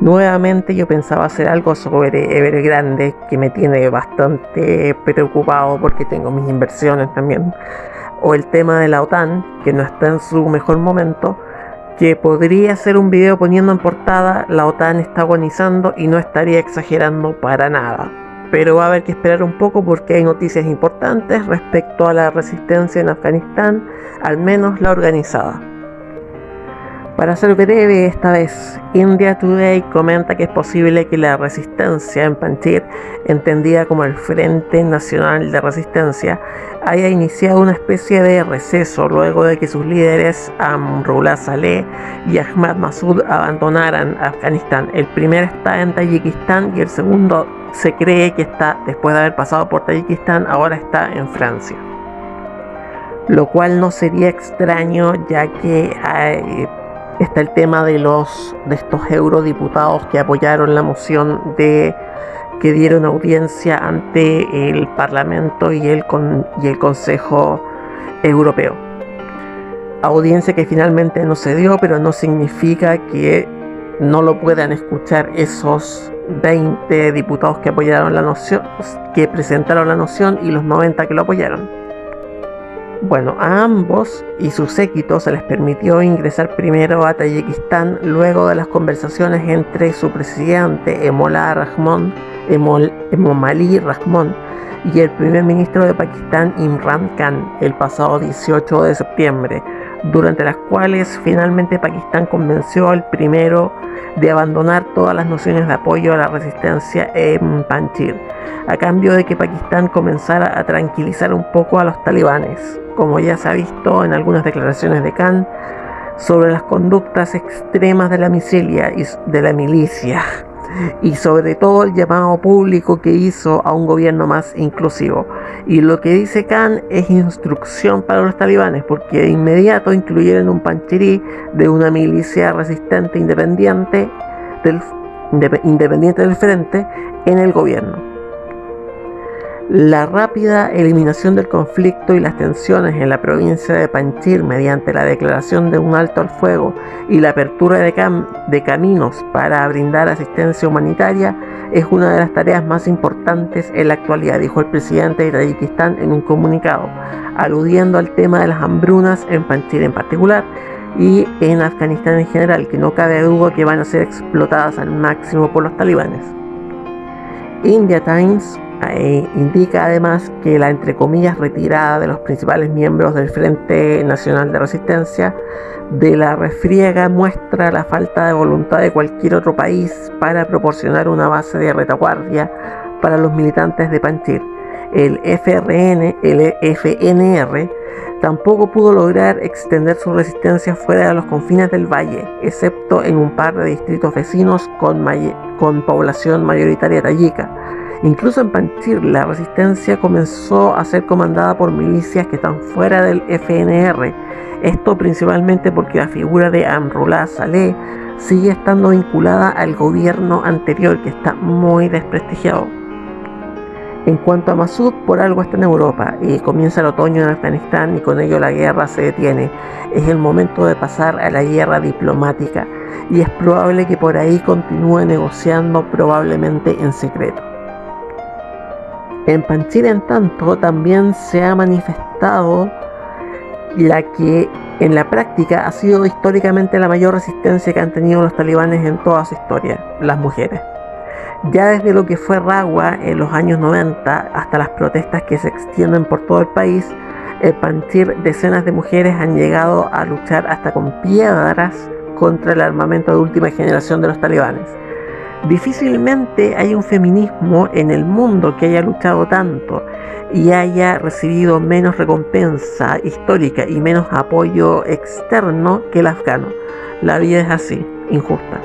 Nuevamente yo pensaba hacer algo sobre Evergrande que me tiene bastante preocupado porque tengo mis inversiones también. O el tema de la OTAN que no está en su mejor momento. Que podría ser un video poniendo en portada la OTAN está agonizando y no estaría exagerando para nada. Pero va a haber que esperar un poco porque hay noticias importantes respecto a la resistencia en Afganistán, al menos la organizada. Para ser breve esta vez, India Today comenta que es posible que la resistencia en Panchir, entendida como el Frente Nacional de Resistencia, haya iniciado una especie de receso luego de que sus líderes Amrullah Saleh y Ahmad Massoud abandonaran Afganistán. El primero está en Tayikistán y el segundo se cree que está, después de haber pasado por Tayikistán, ahora está en Francia lo cual no sería extraño ya que hay, está el tema de los de estos eurodiputados que apoyaron la moción de que dieron audiencia ante el Parlamento y el, y el Consejo Europeo. Audiencia que finalmente no se dio, pero no significa que no lo puedan escuchar esos 20 diputados que apoyaron la noción, que presentaron la noción y los 90 que lo apoyaron. Bueno, a ambos y sus séquitos se les permitió ingresar primero a Tayikistán luego de las conversaciones entre su presidente Emola Rahmon, Emol, Emomali Rahmon y el primer ministro de Pakistán Imran Khan el pasado 18 de septiembre, durante las cuales finalmente Pakistán convenció al primero de abandonar todas las nociones de apoyo a la resistencia en Panchir, a cambio de que Pakistán comenzara a tranquilizar un poco a los talibanes como ya se ha visto en algunas declaraciones de Khan, sobre las conductas extremas de la, y de la milicia y sobre todo el llamado público que hizo a un gobierno más inclusivo. Y lo que dice Khan es instrucción para los talibanes, porque de inmediato incluyeron un panchirí de una milicia resistente independiente del, independiente del frente en el gobierno. La rápida eliminación del conflicto y las tensiones en la provincia de Panchir mediante la declaración de un alto al fuego y la apertura de, caminos para brindar asistencia humanitaria es una de las tareas más importantes en la actualidad, dijo el presidente de Tayikistán en un comunicado, aludiendo al tema de las hambrunas en Panchir en particular y en Afganistán en general, que no cabe duda que van a ser explotadas al máximo por los talibanes. India Times indica además que la entre comillas retirada de los principales miembros del Frente Nacional de Resistencia de la refriega muestra la falta de voluntad de cualquier otro país para proporcionar una base de retaguardia para los militantes de Panchir. El FRN, el FNR, tampoco pudo lograr extender su resistencia fuera de los confines del valle, excepto en un par de distritos vecinos con, con población mayoritaria tayika Incluso en Panchir la resistencia comenzó a ser comandada por milicias que están fuera del FNR. Esto principalmente porque la figura de Amrullah Saleh sigue estando vinculada al gobierno anterior que está muy desprestigiado. En cuanto a Masud, por algo está en Europa y comienza el otoño en Afganistán y con ello la guerra se detiene. Es el momento de pasar a la guerra diplomática y es probable que por ahí continúe negociando probablemente en secreto. En Panchir, en tanto, también se ha manifestado la que en la práctica ha sido históricamente la mayor resistencia que han tenido los talibanes en toda su historia, las mujeres. Ya desde lo que fue Ragua en los años 90 hasta las protestas que se extienden por todo el país, en Panchir decenas de mujeres han llegado a luchar hasta con piedras contra el armamento de última generación de los talibanes. Difícilmente hay un feminismo en el mundo que haya luchado tanto y haya recibido menos recompensa histórica y menos apoyo externo que el afgano. La vida es así, injusta.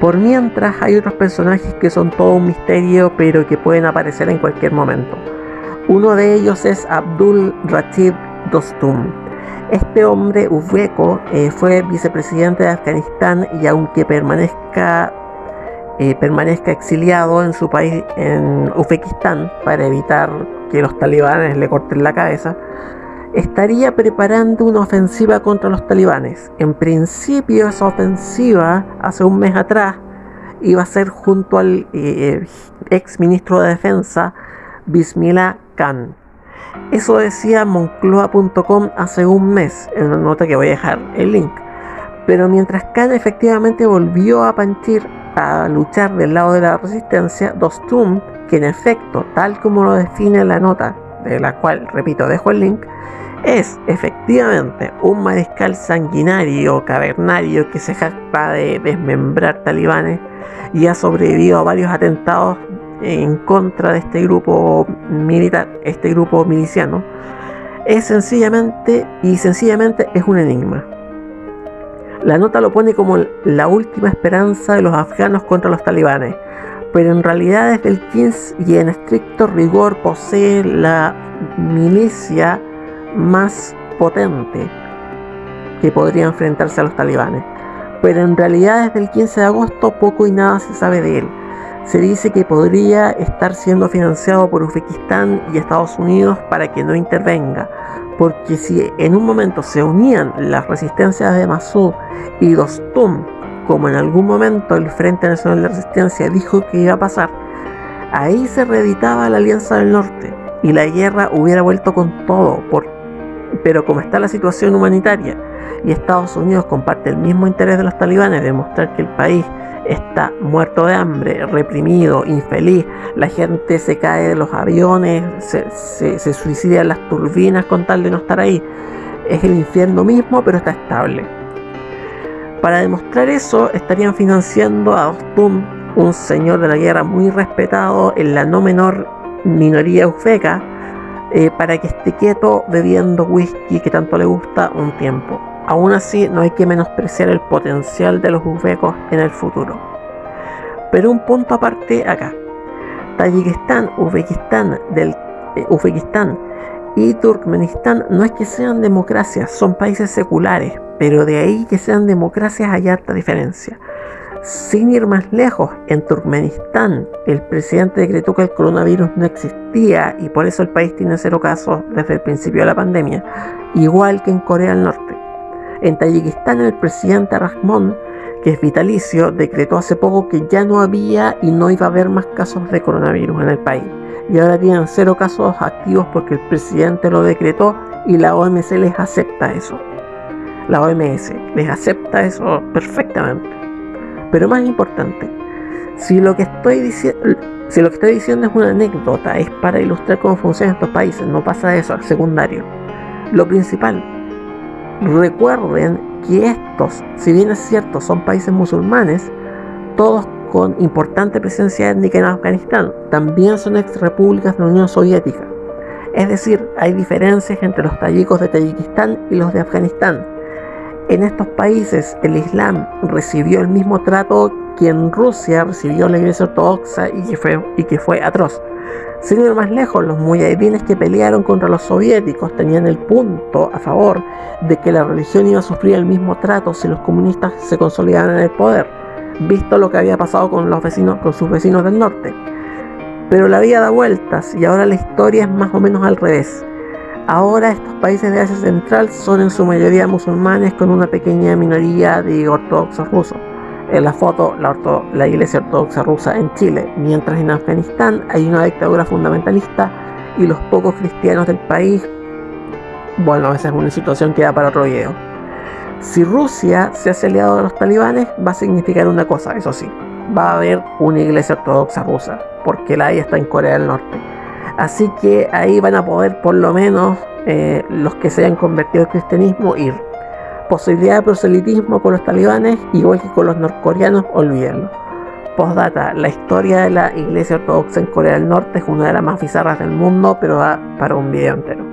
Por mientras hay otros personajes que son todo un misterio pero que pueden aparecer en cualquier momento. Uno de ellos es Abdul Rachid Dostum, este hombre uzbeko eh, fue vicepresidente de Afganistán y aunque permanezca, eh, permanezca exiliado en su país, en Uzbekistán, para evitar que los talibanes le corten la cabeza, estaría preparando una ofensiva contra los talibanes. En principio esa ofensiva, hace un mes atrás, iba a ser junto al eh, ex ministro de Defensa, Bismillah Khan. Eso decía Moncloa.com hace un mes, en una nota que voy a dejar el link. Pero mientras Khan efectivamente volvió a Panchir a luchar del lado de la resistencia, Dostum, que en efecto, tal como lo define la nota, de la cual, repito, dejo el link, es efectivamente un mariscal sanguinario, cavernario, que se jacta de desmembrar talibanes y ha sobrevivido a varios atentados en contra de este grupo militar, este grupo miliciano, es sencillamente y sencillamente es un enigma. La nota lo pone como la última esperanza de los afganos contra los talibanes, pero en realidad desde el 15 y en estricto rigor posee la milicia más potente que podría enfrentarse a los talibanes. Pero en realidad desde el 15 de agosto poco y nada se sabe de él. Se dice que podría estar siendo financiado por Uzbekistán y Estados Unidos para que no intervenga, porque si en un momento se unían las resistencias de Masud y Dostum, como en algún momento el Frente Nacional de Resistencia dijo que iba a pasar, ahí se reeditaba la Alianza del Norte y la guerra hubiera vuelto con todo, pero como está la situación humanitaria y Estados Unidos comparte el mismo interés de los talibanes de mostrar que el país está muerto de hambre, reprimido, infeliz, la gente se cae de los aviones, se, se, suicida en las turbinas con tal de no estar ahí. Es el infierno mismo, pero está estable. Para demostrar eso, estarían financiando a Dostum, un señor de la guerra muy respetado en la no menor minoría uzbeca, eh, para que esté quieto bebiendo whisky que tanto le gusta un tiempo. Aún así, no hay que menospreciar el potencial de los uzbecos en el futuro. Pero un punto aparte acá. Tayikistán, Uzbekistán, del, eh, Uzbekistán y Turkmenistán no es que sean democracias, son países seculares, pero de ahí que sean democracias hay harta diferencia. Sin ir más lejos, en Turkmenistán el presidente decretó que el coronavirus no existía y por eso el país tiene cero casos desde el principio de la pandemia, igual que en Corea del Norte. En Tayikistán el presidente Rahmon, que es vitalicio, decretó hace poco que ya no había y no iba a haber más casos de coronavirus en el país. Y ahora tienen cero casos activos porque el presidente lo decretó y la OMS les acepta eso. La OMS les acepta eso perfectamente. Pero más importante, si lo que estoy diciendo... Es una anécdota, es para ilustrar cómo funcionan estos países, no pasa eso al secundario. Lo principal, Recuerden que estos, si bien es cierto, son países musulmanes, todos con importante presencia étnica en Afganistán, también son ex repúblicas de la Unión Soviética. Es decir, hay diferencias entre los tayikos de Tayikistán y los de Afganistán. En estos países el Islam recibió el mismo trato que en Rusia recibió la Iglesia Ortodoxa y que fue, y que fue atroz. Sin ir más lejos, los muyahidines que pelearon contra los soviéticos tenían el punto a favor de que la religión iba a sufrir el mismo trato si los comunistas se consolidaban en el poder, visto lo que había pasado con, los vecinos, con sus vecinos del norte. Pero la vida da vueltas y ahora la historia es más o menos al revés. Ahora estos países de Asia Central son en su mayoría musulmanes con una pequeña minoría de ortodoxos rusos en la foto la, Iglesia Ortodoxa rusa en Chile, mientras en Afganistán hay una dictadura fundamentalista y los pocos cristianos del país, bueno, esa es una situación que da para otro video. Si Rusia se hace aliado de los talibanes, va a significar una cosa, eso sí, va a haber una iglesia ortodoxa rusa, porque la hay está en Corea del Norte. Así que ahí van a poder por lo menos eh, los que se hayan convertido al cristianismo ir posibilidad de proselitismo con los talibanes, igual que con los norcoreanos, olvídenlo. Postdata, la historia de la iglesia ortodoxa en Corea del Norte es una de las más bizarras del mundo, pero da para un video entero.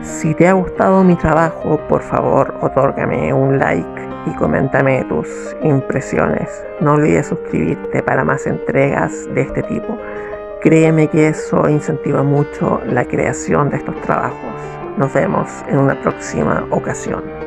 Si te ha gustado mi trabajo, por favor, otórgame un like y coméntame tus impresiones. No olvides suscribirte para más entregas de este tipo. Créeme que eso incentiva mucho la creación de estos trabajos. Nos vemos en una próxima ocasión.